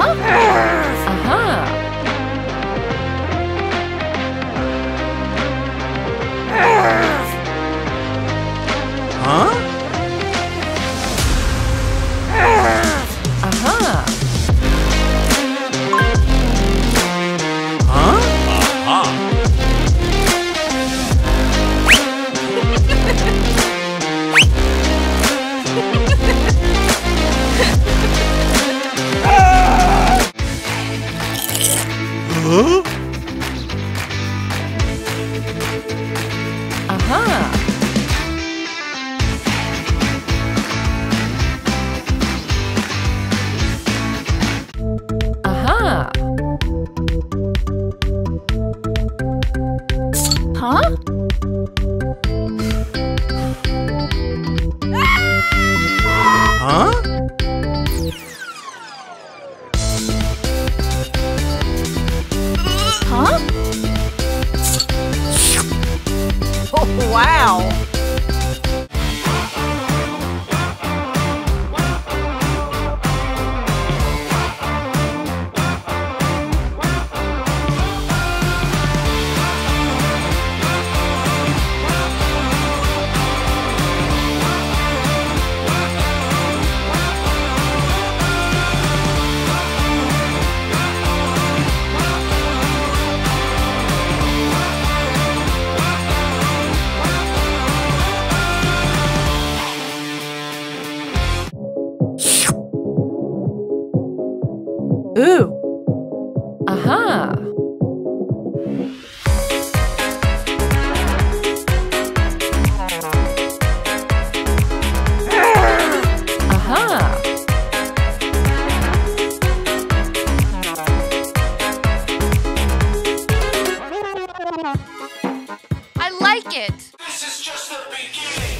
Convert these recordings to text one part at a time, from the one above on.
Huh? Huh? Huh? Oh, wow. Aha! Aha! I like it. This is just the beginning.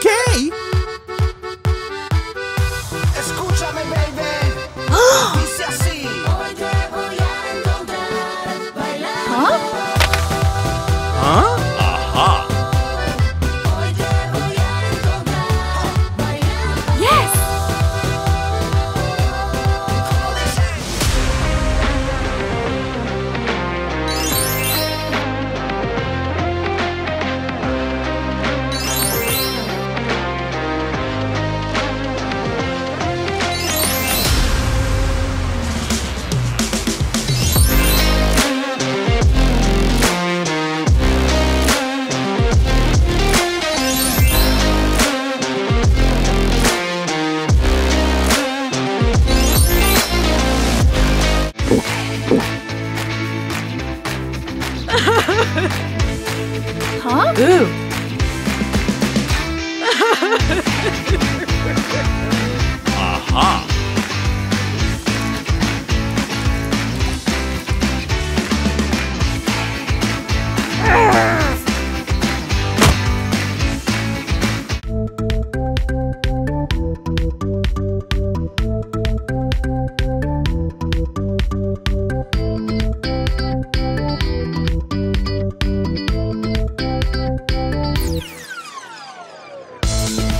okay. huh? Ooh. Aha! you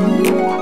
Hoy